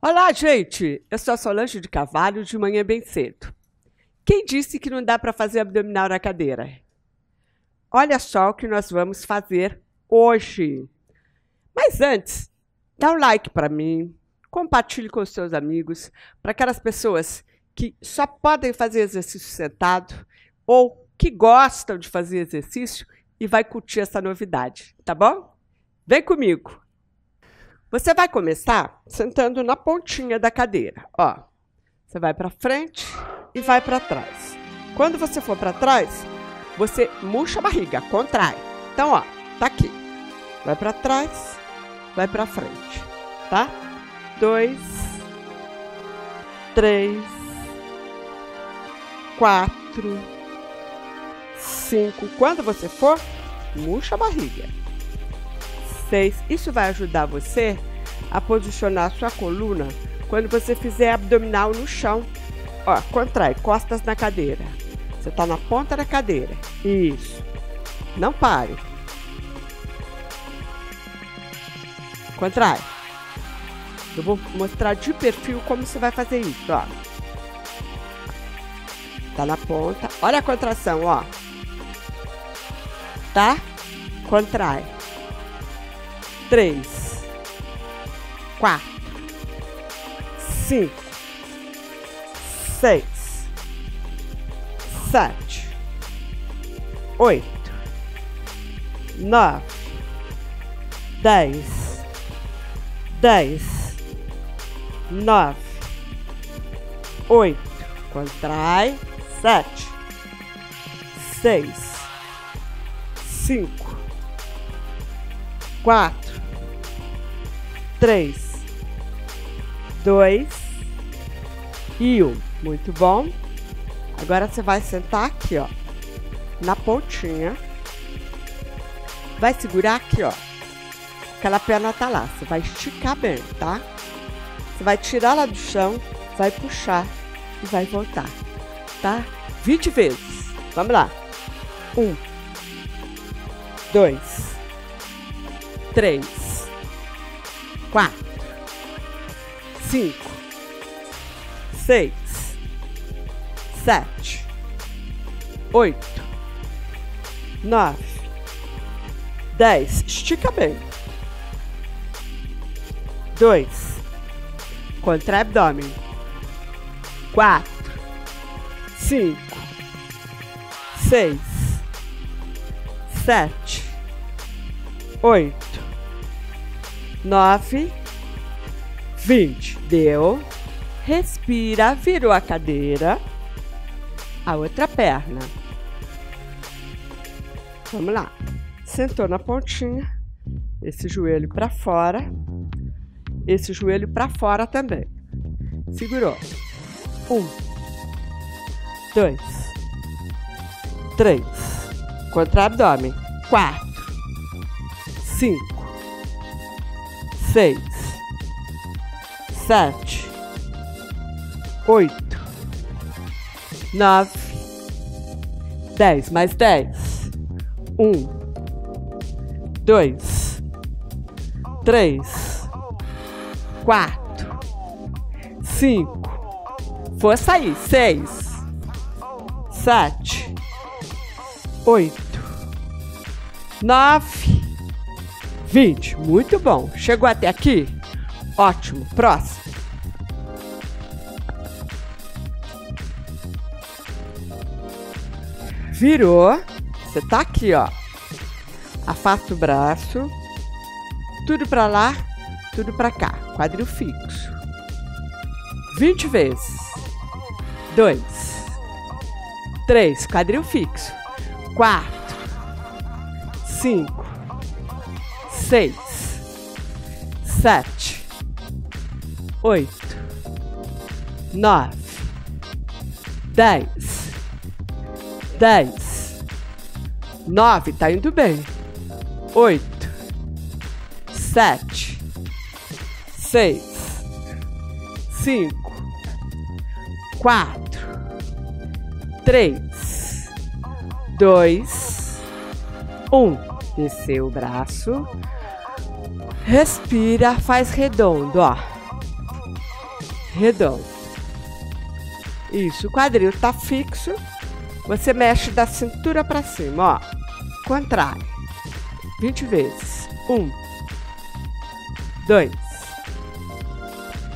Olá, gente! Eu sou a Solange de Carvalho, de manhã bem cedo. Quem disse que não dá para fazer abdominal na cadeira? Olha só o que nós vamos fazer hoje. Mas antes, dá um like para mim, compartilhe com seus amigos, para aquelas pessoas que só podem fazer exercício sentado ou que gostam de fazer exercício e vai curtir essa novidade, tá bom? Vem comigo! Você vai começar sentando na pontinha da cadeira, ó. Você vai para frente e vai para trás. Quando você for para trás, você murcha a barriga, contrai. Então, ó, tá aqui. Vai para trás, vai para frente, tá? Dois, três, quatro, cinco. Quando você for, murcha a barriga. 6. Isso vai ajudar você a posicionar sua coluna quando você fizer abdominal no chão. Ó, contrai, costas na cadeira. Você está na ponta da cadeira. Isso. Não pare. Contrai. Eu vou mostrar de perfil como você vai fazer isso, ó. Tá na ponta. Olha a contração, ó. Tá? Contrai três, quatro, cinco, seis, sete, oito, nove, dez, dez, nove, oito, contrai, sete, seis, cinco, quatro três, dois e um. Muito bom. Agora você vai sentar aqui, ó, na pontinha. Vai segurar aqui, ó. Aquela perna tá lá. Você vai esticar bem, tá? Você vai tirar ela do chão, vai puxar e vai voltar, tá? 20 vezes. Vamos lá. Um, dois, três, quatro, cinco, seis, sete, oito, nove, dez. Estica bem. Dois. Contrai abdômen. Quatro, cinco, seis, sete, oito nove, vinte. Deu. Respira, virou a cadeira. A outra perna. Vamos lá. Sentou na pontinha. Esse joelho para fora. Esse joelho para fora também. Segurou. Um, dois, três. Contra abdômen. Quatro, cinco seis, sete, oito, nove, dez. Mais dez. Um, dois, três, quatro, cinco. Força aí. Seis, sete, oito, nove 20. Muito bom. Chegou até aqui? Ótimo. Próximo. Virou. Você tá aqui, ó. Afasta o braço. Tudo para lá, tudo para cá. Quadril fixo. 20 vezes. 2. 3. Quadril fixo. 4. 5 seis, sete, oito, nove, dez, dez, nove, tá indo bem, oito, sete, seis, cinco, quatro, três, dois, um. Desceu o braço. Respira, faz redondo, ó. redondo. Isso, o quadril tá fixo. Você mexe da cintura para cima, ó. Contrai. 20 vezes. 1, 2,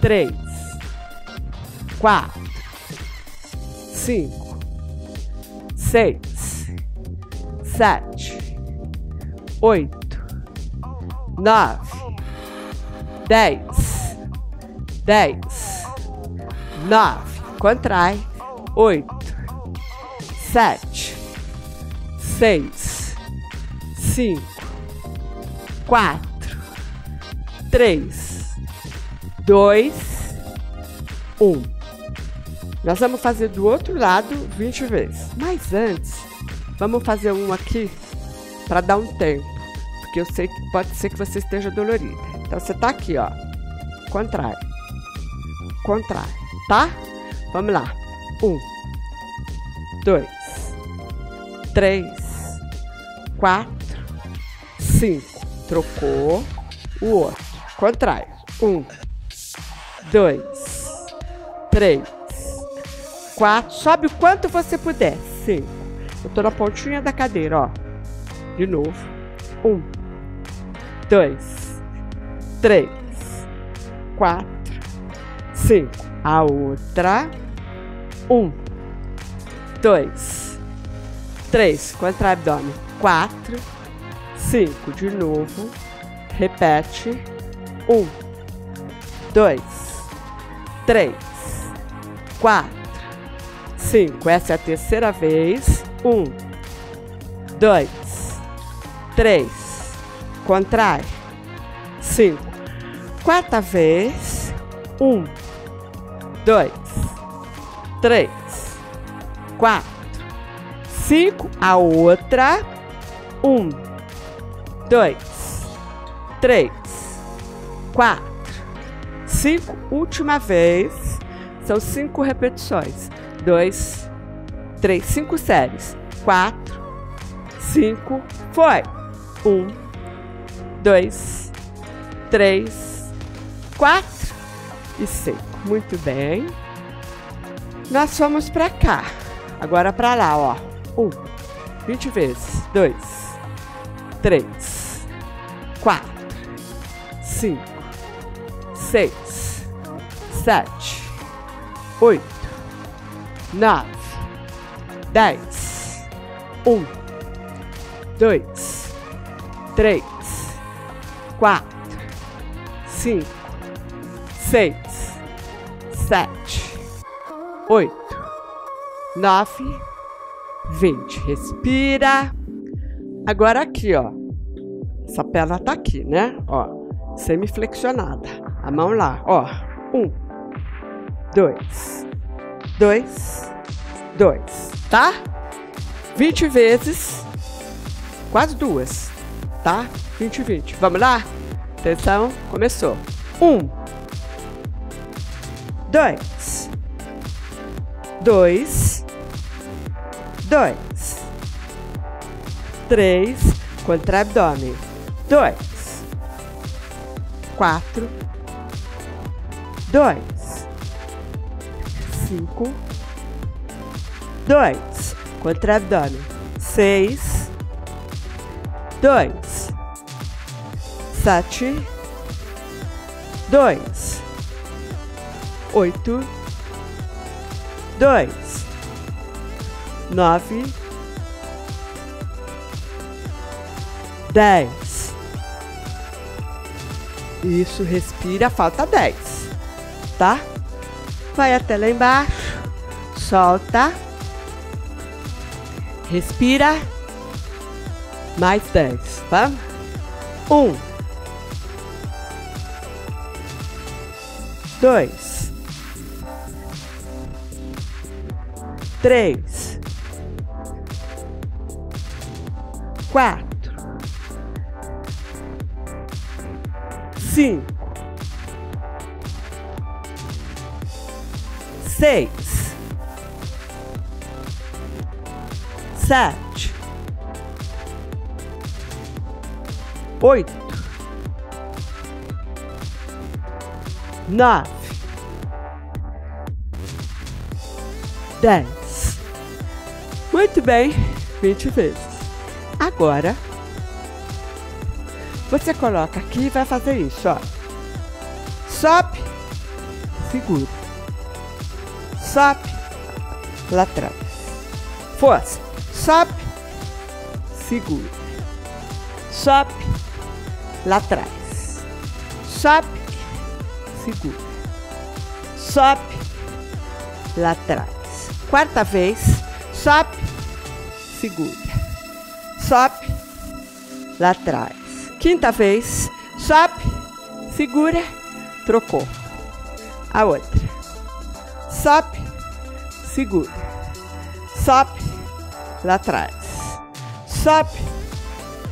3, 4, 5, 6, 7, 8, 9, 10, 10, 9, contrai, 8, 7, 6, 5, 4, 3, 2, 1. Nós vamos fazer do outro lado 20 vezes. Mas antes, vamos fazer um aqui para dar um tempo. Porque eu sei que pode ser que você esteja dolorida. Então você tá aqui, ó. Contrário. Contrário, tá? Vamos lá. Um, dois, três, quatro, cinco. Trocou o outro. Contrário. Um, dois, três, quatro. Sobe o quanto você puder. Cinco. Eu tô na pontinha da cadeira, ó. De novo. Um, dois, três, quatro, cinco. A outra. Um, dois, três. Contra abdômen. Quatro, cinco. De novo. Repete. Um, dois, três, quatro, cinco. Essa é a terceira vez. Um, dois, três. Contrai. Cinco. Quarta vez. Um, dois, três, quatro, cinco. A outra. Um, dois, três, quatro, cinco. Última vez. São cinco repetições. Dois, três, cinco séries. Quatro, cinco. Foi. Um, dois, três, quatro e cinco. Muito bem. Nós fomos para cá. Agora para lá, ó. Um, vinte vezes. Dois, três, quatro, cinco, seis, sete, oito, nove, dez, um, dois, três, quatro, cinco, seis, sete, oito, nove, vinte. Respira. Agora aqui, ó. Essa perna tá aqui, né? Ó, semiflexionada. A mão lá, ó. Um, dois, dois, dois, tá? Vinte vezes, quase duas, tá? Vinte, vinte. Vamos lá? Atenção, começou. Um, dois, dois, dois, três, contra abdômen, dois, quatro, dois, cinco, dois, contra abdômen, seis, dois, sete, dois, oito, dois, nove, dez. Isso, respira, falta dez, tá? Vai até lá embaixo, solta, respira, mais dez, vamos? Um, dois, três, quatro, cinco, seis, sete, oito, nove, dez. Muito bem, vinte vezes. Agora, você coloca aqui e vai fazer isso, ó. Sobe, segura. Sobe, lá atrás. Força. Sobe, segura. Sobe, lá atrás. Sobe, segura. Sobe, lá atrás. Quarta vez. Sobe, segura. Sobe, lá atrás. Quinta vez. Sobe, segura, trocou. A outra. Sobe, segura. Sobe, lá atrás. Sobe,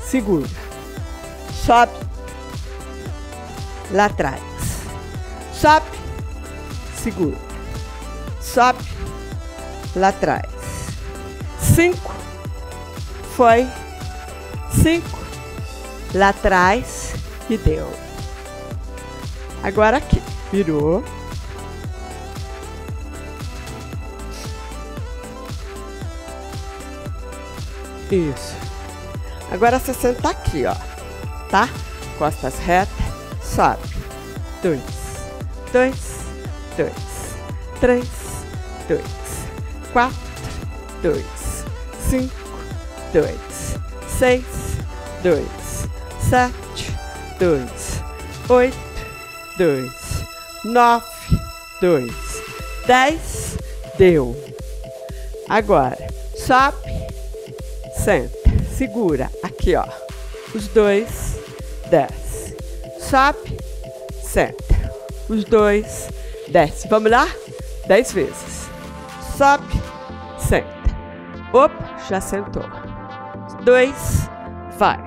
segura. Sobe, lá atrás. Sobe, segura. Sobe, lá atrás. Cinco, foi. Cinco, lá atrás e deu. Agora aqui, virou. Isso. Agora você senta aqui, ó. Tá? Costas retas. Sobe. Dois. Dois. Dois. Três. Dois. Quatro. Dois. Cinco. Dois. Seis. Dois. Sete. Dois. Oito. Dois. Nove. Dois. Dez. Deu. Agora, sobe senta, segura, aqui ó, os dois, desce, sobe, senta, os dois, desce, vamos lá? Dez vezes, sobe, senta, opa, já sentou, dois, vai,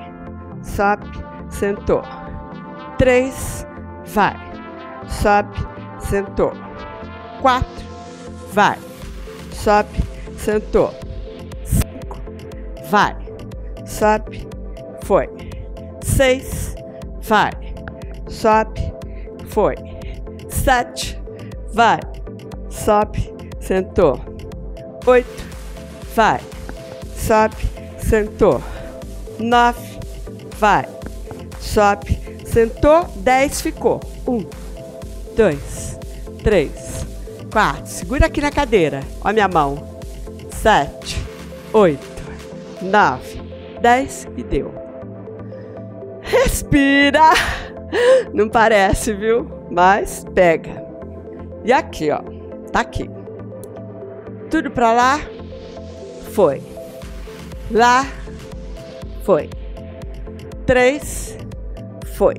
sobe, sentou, três, vai, sobe, sentou, quatro, vai, sobe, sentou, vai, sobe, foi. Seis, vai, sobe, foi. Sete, vai, sobe, sentou. Oito, vai, sobe, sentou. Nove, vai, sobe, sentou. Dez, ficou. Um, dois, três, quatro. Segura aqui na cadeira. Olha minha mão. Sete, oito nove, dez e deu. Respira! Não parece, viu? Mas pega. E aqui, ó. Tá aqui. Tudo pra lá. Foi. Lá. Foi. Três. Foi.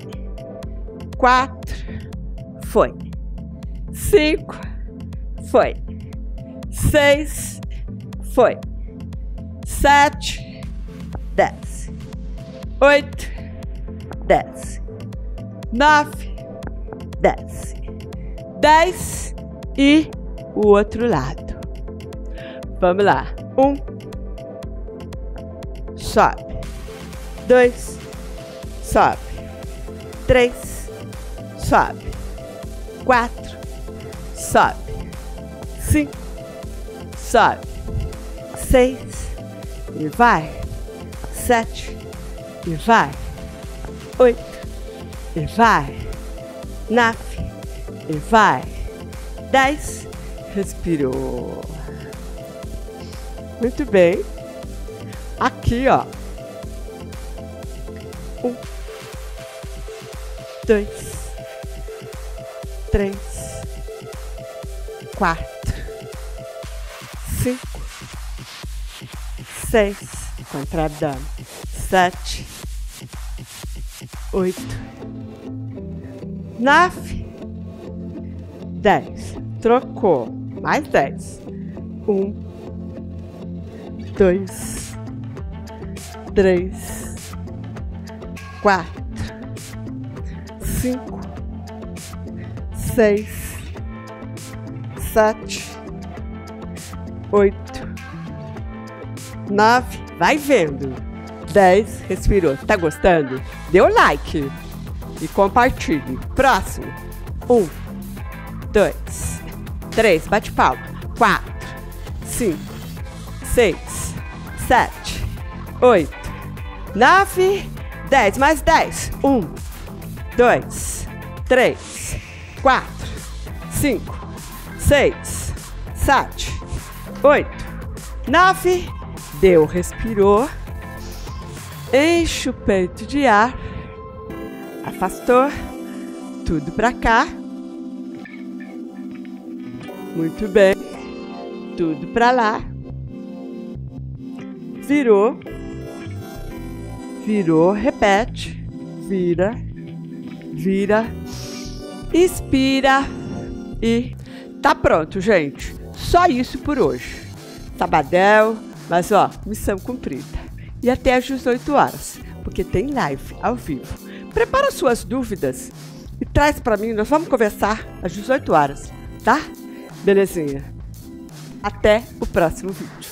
Quatro. Foi. Cinco. Foi. Seis. Foi sete, desce, oito, desce, nove, desce, dez e o outro lado. Vamos lá. Um, sobe. Dois, sobe. Três, sobe. Quatro, sobe. Cinco, sobe. Seis, e vai. Sete, e vai. Oito, e vai. Nove, e vai. Dez, respirou. Muito bem. Aqui, ó. Um, dois, três, quatro, cinco seis, contradando, sete, oito, nove, dez. Trocou. Mais dez. Um, dois, três, quatro, cinco, seis, sete, oito nove, vai vendo. Dez, respirou. Tá gostando? Dê o like e compartilhe. Próximo. Um, dois, três, bate palma. Quatro, cinco, seis, sete, oito, nove, dez. Mais dez. Um, dois, três, quatro, cinco, seis, sete, oito, nove. Deu, respirou. Enche o peito de ar. Afastou. Tudo para cá. Muito bem. Tudo para lá. Virou. Virou, repete. Vira. Vira. Expira. E tá pronto, gente. Só isso por hoje. Sabadell, mas ó, missão cumprida. E até às 18 horas, porque tem live ao vivo. Prepara suas dúvidas e traz para mim, nós vamos conversar às 18 horas, tá? Belezinha. Até o próximo vídeo.